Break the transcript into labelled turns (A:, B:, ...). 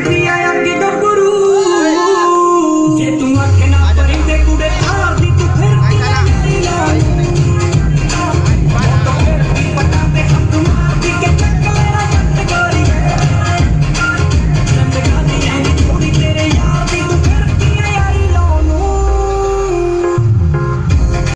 A: Alegria e a vida